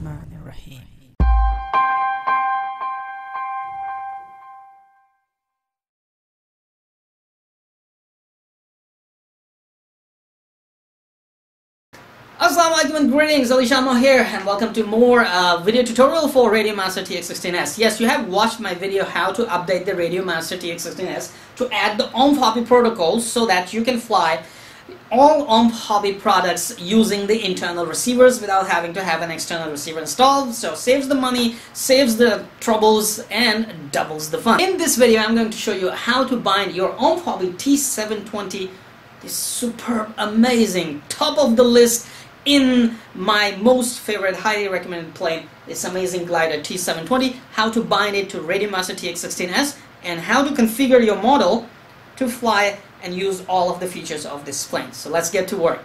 الرحمن الرحيم Assalamu alaikum and greetings, AliShanMao here and welcome to more uh, video tutorial for Radio Master TX16S. Yes, you have watched my video how to update the Radio Master TX16S to add the OMP Hobby protocol so that you can fly all OMP Hobby products using the internal receivers without having to have an external receiver installed. So saves the money, saves the troubles and doubles the fun. In this video I'm going to show you how to bind your OMP Hobby T720 this superb, amazing, top of the list in my most favorite, highly recommended plane, this amazing glider T720, how to bind it to Radiomaster TX16S, and how to configure your model to fly and use all of the features of this plane. So let's get to work.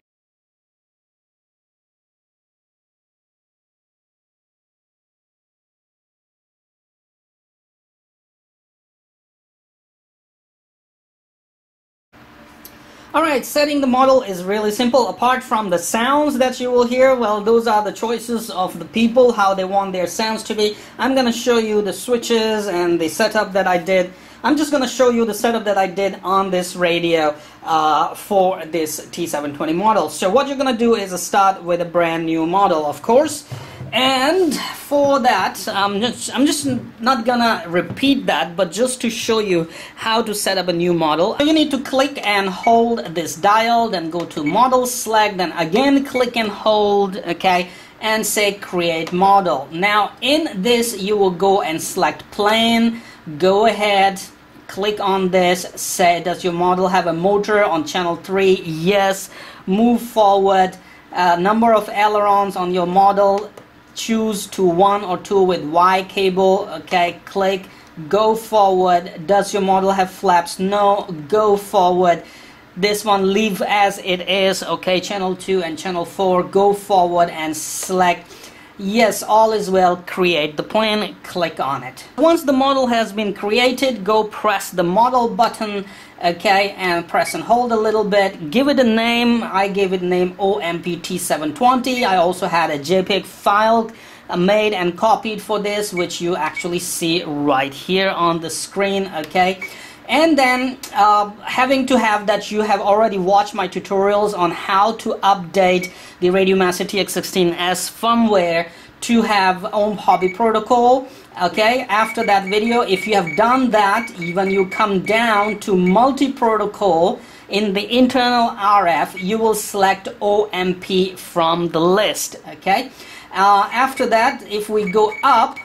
Alright, setting the model is really simple. Apart from the sounds that you will hear, well, those are the choices of the people, how they want their sounds to be. I'm going to show you the switches and the setup that I did. I'm just going to show you the setup that I did on this radio uh, for this T720 model. So what you're going to do is start with a brand new model, of course. And for that, I'm just, I'm just not gonna repeat that, but just to show you how to set up a new model. You need to click and hold this dial, then go to model select, then again click and hold, okay, and say create model. Now in this, you will go and select plane, go ahead, click on this, say does your model have a motor on channel 3? Yes, move forward, uh, number of ailerons on your model choose to one or two with Y cable. Okay click. Go forward. Does your model have flaps? No. Go forward. This one leave as it is. Okay channel 2 and channel 4 go forward and select yes all is well create the plane click on it. Once the model has been created go press the model button okay and press and hold a little bit. Give it a name. I gave it name OMPT720 I also had a JPEG file uh, made and copied for this which you actually see right here on the screen okay and then uh, having to have that you have already watched my tutorials on how to update the Radiomaster TX16S firmware to have OMP Hobby protocol okay? After that video if you have done that when you come down to multi-protocol in the internal RF you will select OMP from the list okay? Uh, after that if we go up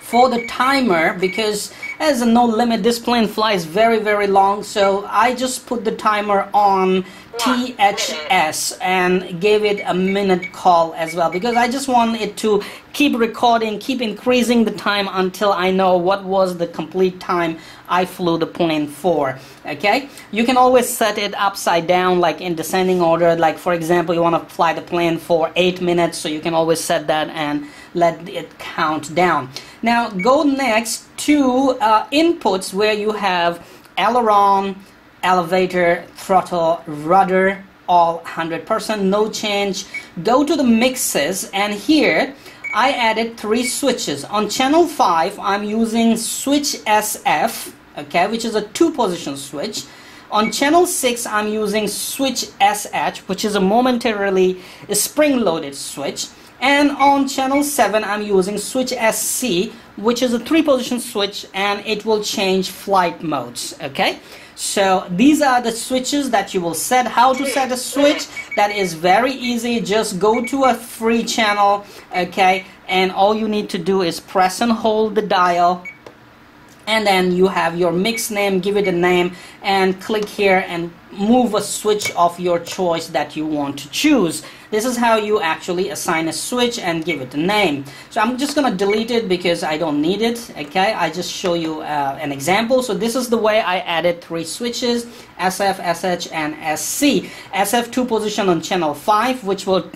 for the timer because as a no limit this plane flies very very long so I just put the timer on THS and gave it a minute call as well because I just want it to keep recording keep increasing the time until I know what was the complete time I flew the plane for okay? You can always set it upside down like in descending order like for example you want to fly the plane for 8 minutes so you can always set that and let it count down now go next to uh, inputs where you have aileron elevator, throttle, rudder, all 100%, no change. Go to the mixes and here I added three switches. On channel 5 I'm using switch SF, okay, which is a two position switch. On channel 6 I'm using switch SH, which is a momentarily spring loaded switch. And on channel 7 I'm using switch SC, which is a three position switch and it will change flight modes, okay? So these are the switches that you will set. How to set a switch? That is very easy. Just go to a free channel, okay? And all you need to do is press and hold the dial and then you have your mix name give it a name and click here and move a switch of your choice that you want to choose. This is how you actually assign a switch and give it a name. So I'm just gonna delete it because I don't need it okay? I just show you uh, an example. So this is the way I added three switches SF SH and SC SF 2 position on channel 5 which will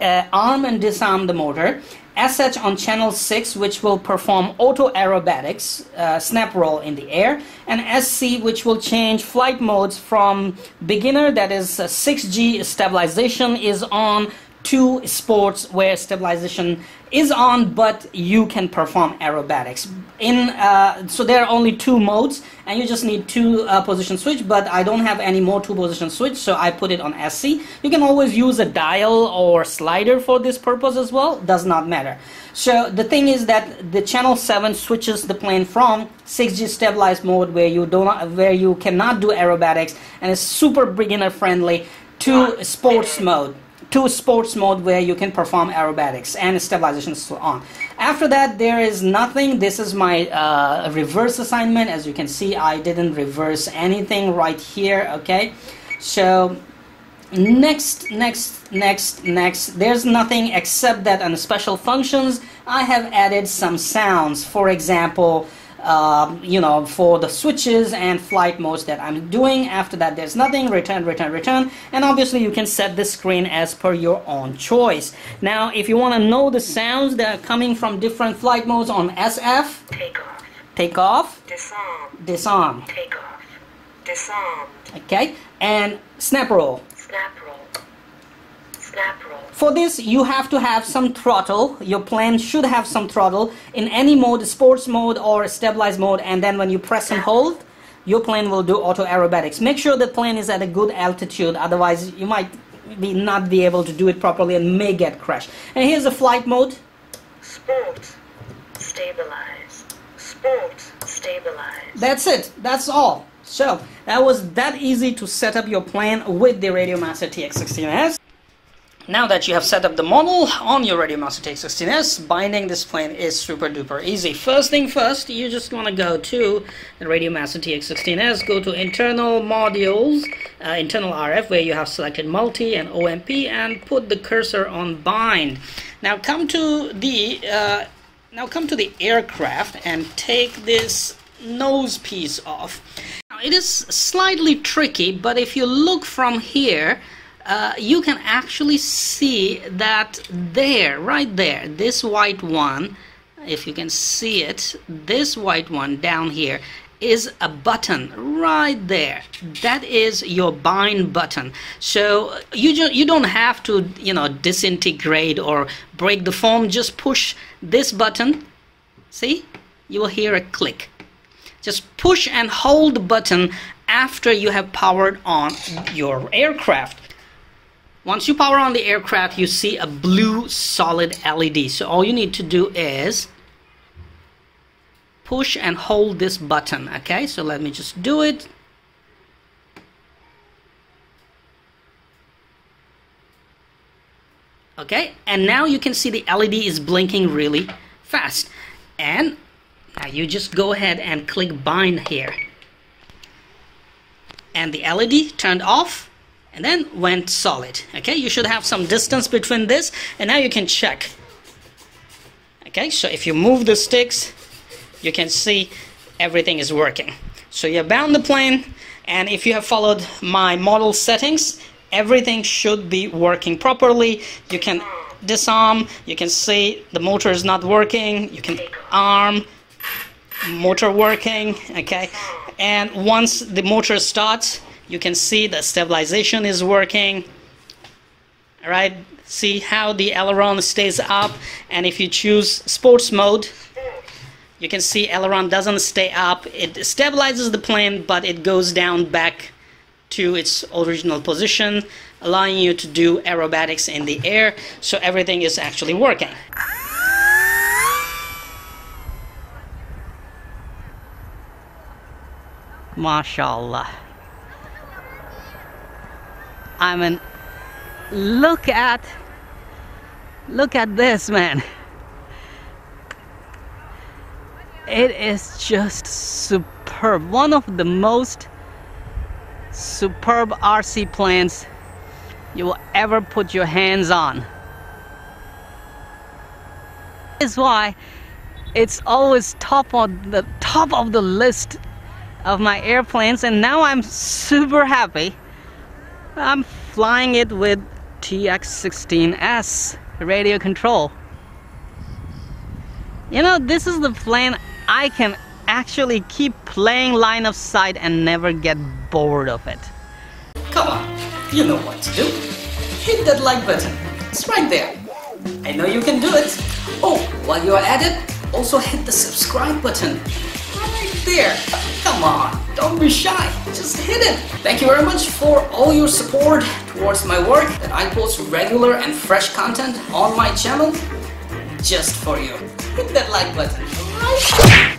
uh, arm and disarm the motor SH on channel 6 which will perform auto aerobatics uh, snap roll in the air and SC which will change flight modes from beginner that is uh, 6G stabilization is on two sports where stabilization is on but you can perform aerobatics. In uh, so there are only two modes and you just need two uh, position switch but I don't have any more two position switch so I put it on SC you can always use a dial or slider for this purpose as well does not matter. So the thing is that the channel 7 switches the plane from 6G stabilized mode where you do not where you cannot do aerobatics and it's super beginner friendly to sports mode to sports mode where you can perform aerobatics and stabilization so on. After that, there is nothing. This is my uh, reverse assignment. As you can see, I didn't reverse anything right here, okay? So next, next, next, next, there's nothing except that on special functions, I have added some sounds. For example, um, you know, for the switches and flight modes that I'm doing. After that, there's nothing, return, return, return. And obviously you can set the screen as per your own choice. Now, if you want to know the sounds that are coming from different flight modes on SF, take off, take off, disarm, disarm, take off, disarm, okay, and snap roll. snap roll, snap roll, For this, you have to have some throttle. Your plane should have some throttle in any mode, sports mode or stabilized mode. And then when you press and hold, your plane will do auto aerobatics. Make sure the plane is at a good altitude. Otherwise, you might be not be able to do it properly and may get crashed. And here's the flight mode. sport, stabilize, sport, stabilize, That's it. That's all. So that was that easy to set up your plane with the Radiomaster TX16S. Now that you have set up the model on your Radiomaster TX16S, binding this plane is super duper easy. First thing first, you just want to go to the Radiomaster TX16S, go to internal modules, uh, internal RF where you have selected multi and OMP and put the cursor on bind. Now come to the uh, now come to the aircraft and take this nose piece off. Now, it is slightly tricky, but if you look from here, uh, you can actually see that there, right there, this white one, if you can see it, this white one down here is a button right there. That is your bind button. So you ju- you don't have to you know disintegrate or break the foam just push this button. See? You will hear a click. Just push and hold the button after you have powered on your aircraft once you power on the aircraft you see a blue solid LED so all you need to do is push and hold this button okay? So let me just do it. Okay? And now you can see the LED is blinking really fast. And now you just go ahead and click bind here. And the LED turned off and then went solid. Okay you should have some distance between this and now you can check. Okay so if you move the sticks you can see everything is working. So you have bound the plane and if you have followed my model settings everything should be working properly. You can disarm you can see the motor is not working you can arm motor working okay? And once the motor starts you can see the stabilization is working. All right see how the aileron stays up. And if you choose sports mode you can see aileron doesn't stay up. It stabilizes the plane but it goes down back to its original position allowing you to do aerobatics in the air. So everything is actually working. Mashallah i mean look at look at this man. It is just superb. One of the most superb rc planes you will ever put your hands on. Is why it's always top on the top of the list of my airplanes and now I'm super happy I'm flying it with TX16S radio control you know this is the plane I can actually keep playing line of sight and never get bored of it come on you know what to do hit that like button It's right there. I know you can do it. Oh, while you're at it, also hit the subscribe button. There. Come on, don't be shy. Just hit it. Thank you very much for all your support towards my work that I post regular and fresh content on my channel just for you. Hit that like button